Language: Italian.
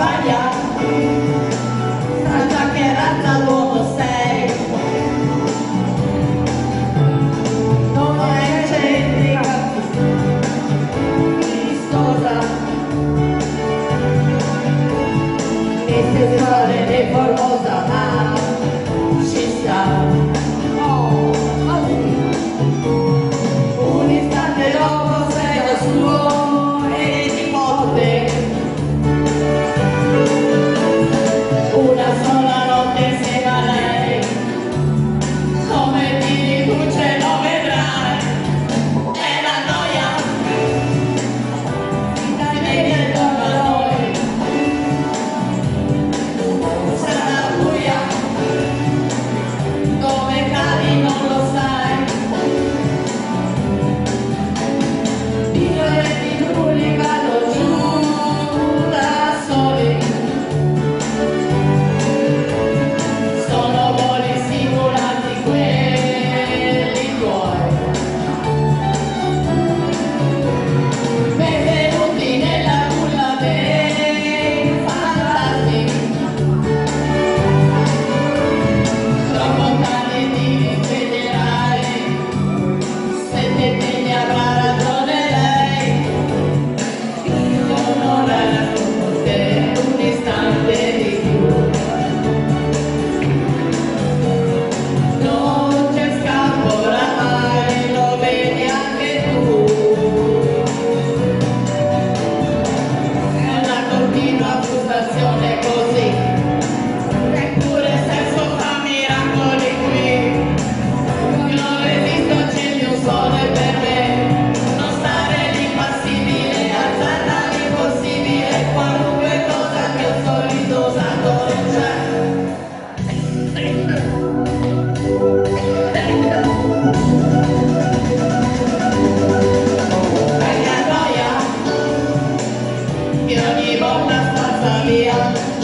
sbagliato tra chiacchierata l'uomo sei. Non è eccentrica vistosa. Né sensuale né formosa ma pianibą na spacer